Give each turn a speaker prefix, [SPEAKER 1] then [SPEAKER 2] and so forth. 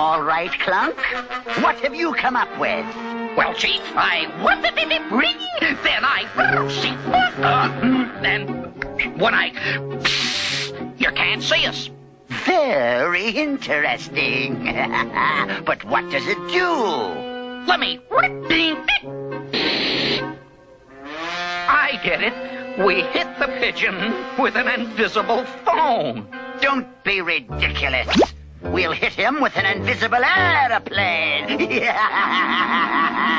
[SPEAKER 1] All right, Klunk. What have you come up with?
[SPEAKER 2] Well, Chief, I was it in it ring, then I she then when I you can't see us.
[SPEAKER 1] Very interesting. but what does it do?
[SPEAKER 2] Let me. I get it. We hit the pigeon with an invisible phone.
[SPEAKER 1] Don't be ridiculous. We'll hit him with an invisible aeroplane.